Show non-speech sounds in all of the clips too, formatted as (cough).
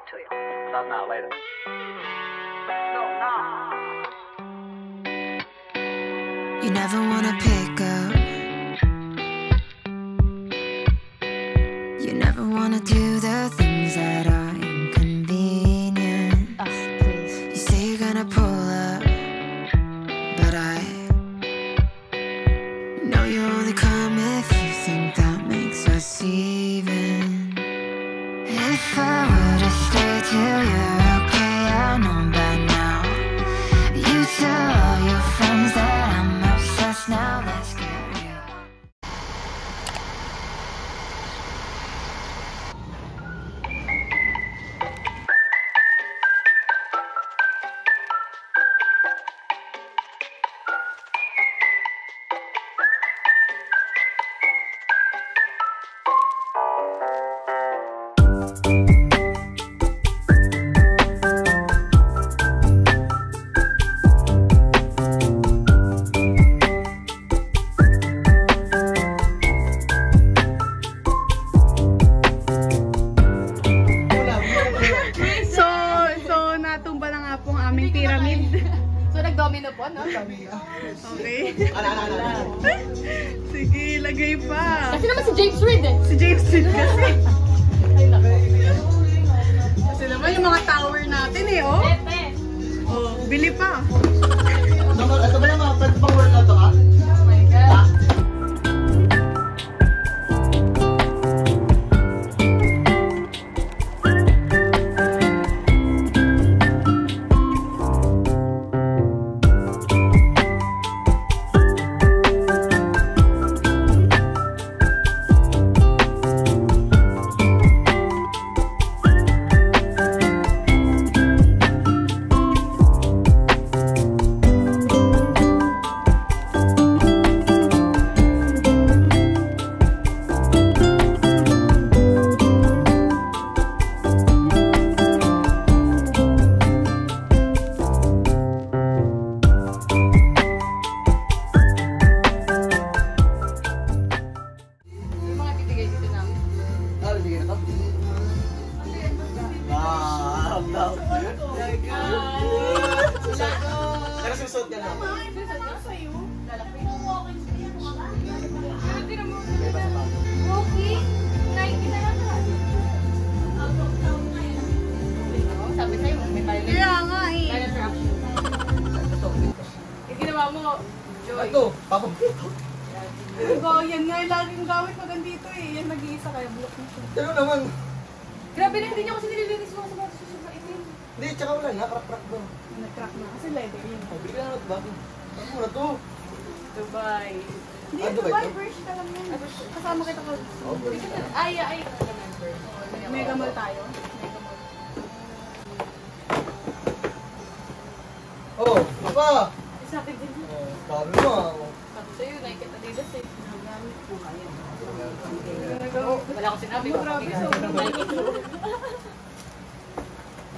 it to you. Not now, later. No, now. You never wanna pick up mo, Joy. Ito, papapito. Diba, yan nga yung laging gamit ko dito eh. Yan nag-iisa kaya block na siya. Ano naman? Grabe na, hindi niya kasi nililinis mga sapatos sa sa itim. Hindi, tsaka wala na. Crack-crack doon. Nag-crack na kasi leather yun. Oh, bigyan na natin bakit? Ano muna to? Dubai. Hindi, Ah, Dubai Dubai version ka lang yan. Kasama kita ko. Oh, good. Ay, ay, remember. Mega mall tayo. Mega mall. Oh, ano pa? Sa akin din. Oh, sabi mo ah. Sabi sa'yo, Nike at Adidas eh. Nag- Wala akong sinabi ko. Grabe, Nike. so-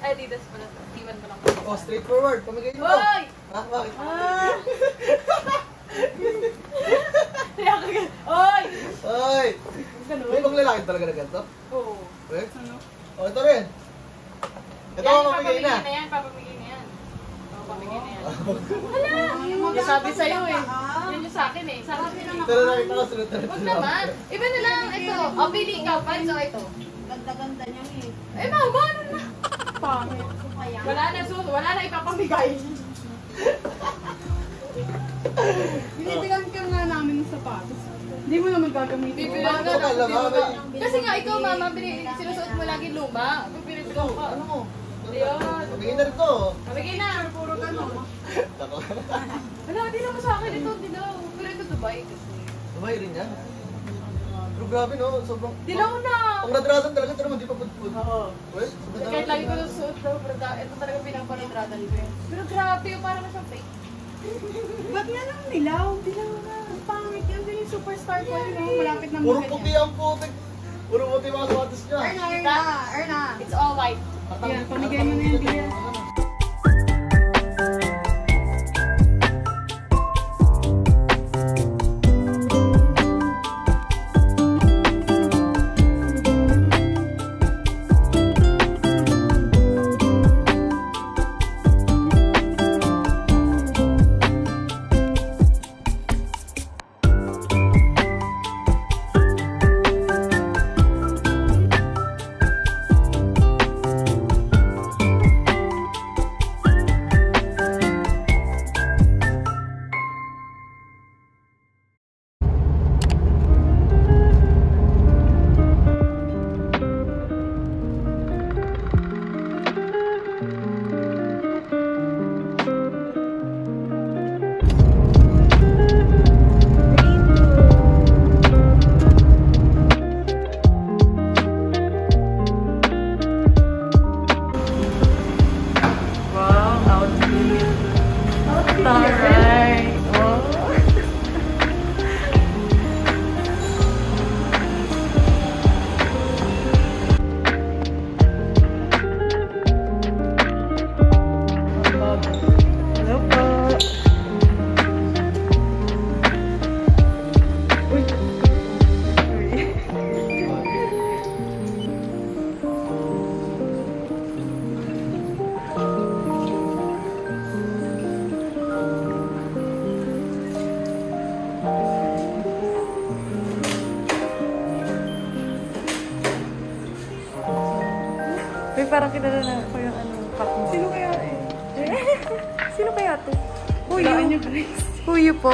Ay, Adidas pala. Iwan mo lang. Oh, straightforward. Pamigay mo. Hoy! Ha? Bakit? Ah! Kaya ka Hoy! Ay! Ganun. May ibang lalaki talaga na ganito? Oo. Eh? Ano? Oh, ito rin. Ito Yan, ang mamigay na. papamigay na yan, papamigay na yan. Oo, papamigay na yan. Hala! Yung sabi sa'yo eh. Yan yung sa akin eh. Sa akin lang Pero nakita ko sunod na Huwag naman. Iba na lang. Ito. O, pili ikaw. Pag so ito. Ganda-ganda niya eh. Eh, mama, ano na? Pangit. Wala na, sus. Wala na ipapamigay. Binibilan ka nga namin ng sapatos. Hindi mo naman gagamitin. Bibilang ka may- Kasi nga, ikaw, mama, sinusuot mo lagi luma. Pagpilibilang ka. Ano mo? Ayun. Pamigay na rin to. Pamigay na. Puro ganun. Tako. Wala, di naman sa akin ito. Dilaw. Pero ito Dubai. Sabay rin yan. Pero grabe no, sobrang... Dilaw na. Ang nadrasan talaga ito naman, di pa pudpud. Oo. Well, Kahit lagi ko susuot daw, pero ito talaga pinapanodradan ko yun. Pero grabe, parang siyang fake. (laughs) Ba't nga nang nilaw? Dilaw na. Ang Pangit yan. Din yung superstar ko yun. oh. Malapit na Puro mga puti ganyan. ang putik. Puro puti mga sapatos niya. Erna, Erna, Erna. It's all white. Yan, pamigay mo na yan, Bia.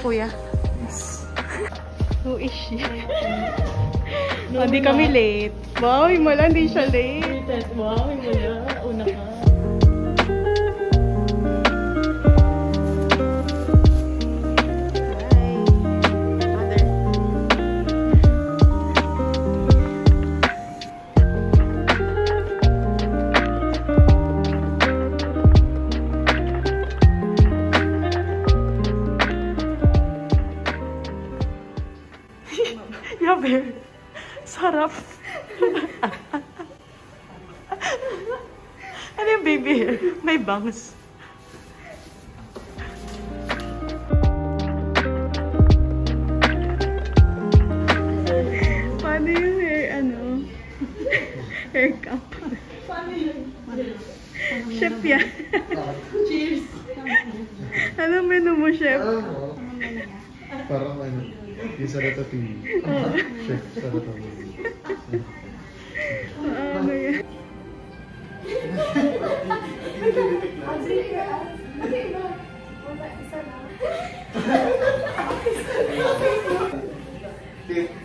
Kuya? (laughs) Who is she? no, (laughs) di kami late. Wow, himala, hindi siya late. Wow, himala. Sarap. ano yung baby hair? May bangs. Paano yung hair, ano? hair cap. Chef yan. Cheers! Anong menu mo, chef? Parang ano, yung sa ratatouille. Chef sa ratatouille. Ano yan?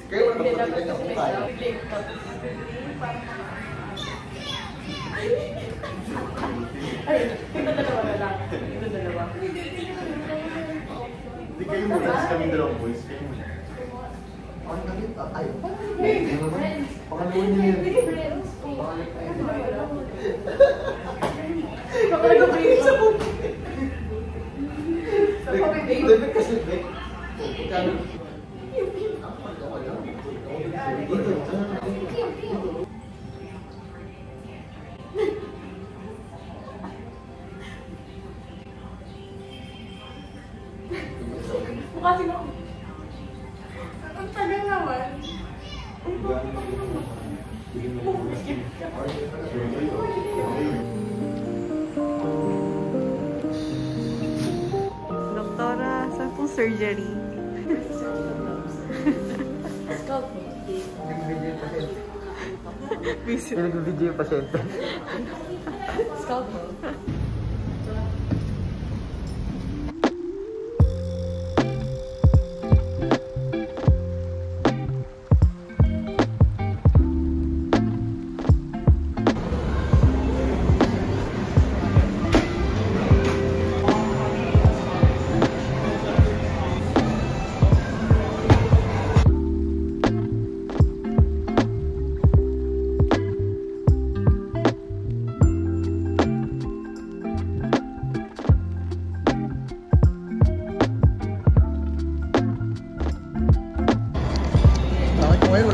Kayo ba napapagay na kung tayo? Hindi kayo mo rin kami dalawang boys. Kayo mo. Ang naging ay. Pangalawa niya yun. Dapat kasi, Bek. Kano? Doktora, surgery. Scalpel. Video pasien. Pasien. Scalpel.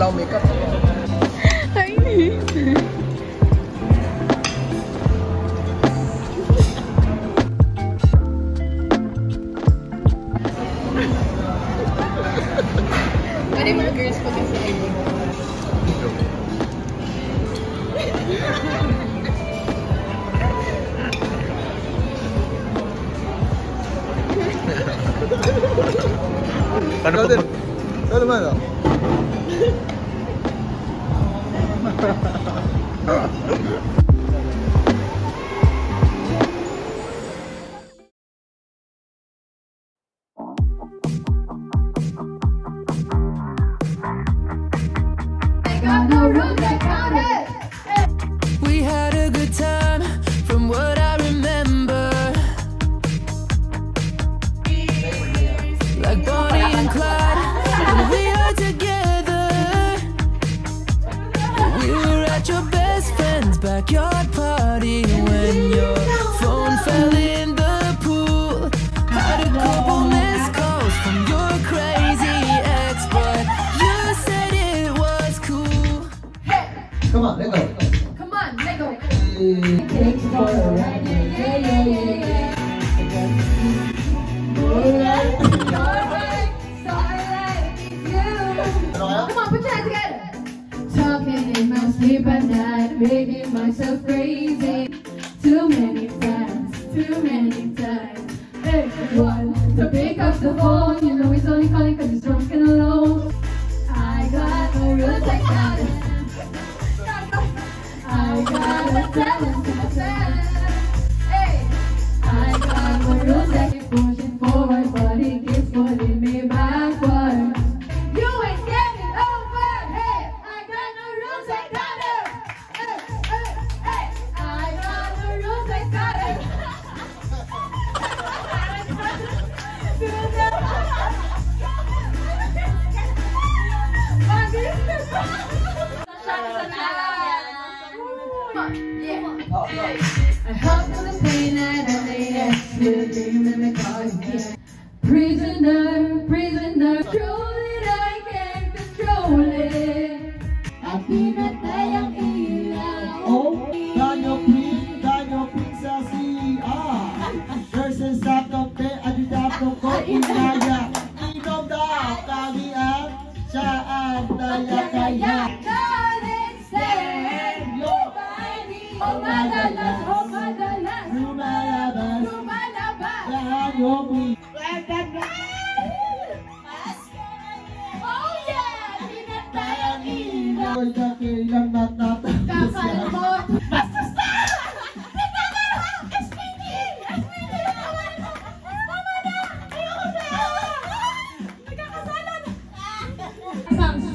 Wala akong makeup? Kainit. Ano yung mga girls pag sa inyo? Din. Ikaw naman ah. Oh, backyard party sleep at night, making myself crazy. Too many times, too many times. Everyone, to pick up the phone, you know he's only calling cause he's drunk and alone. I got no rules, I got. I gotta tell. pokok indah hidup dah kalian saat daya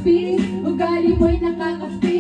Ugali mo'y nakakapit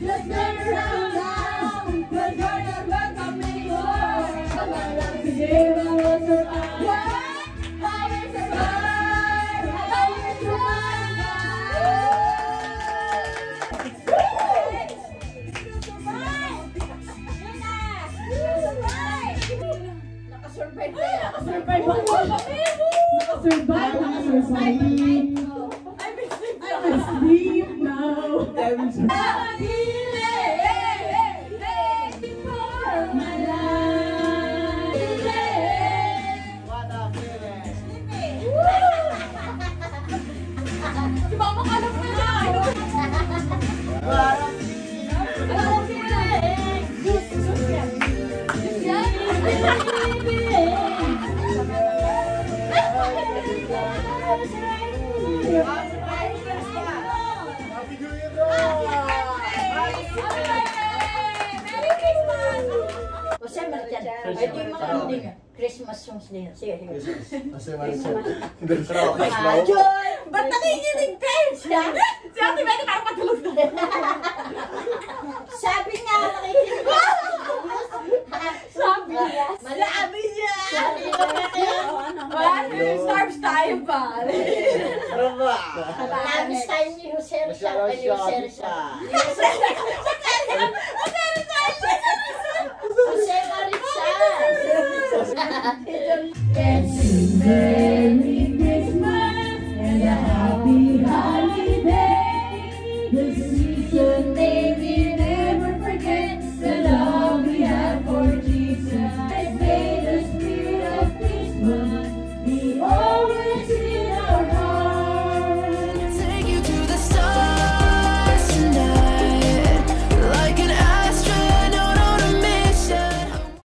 Just never know. sponsored by Passerside. I'm asleep now. songs din. Sige, sige. Kasi man so. Hindi sa rock Ba't (laughs) (laughs) nakikinig ka? Siya? Si Ate Betty parang patulog na. Sabi niya, nakikinig. Sabi niya. Sabi niya. Sabi niya. Ano, starves tayo ba? Ano ba? Labis tayo ni Jose Rizal. Jose Rizal. (laughs) Rizal.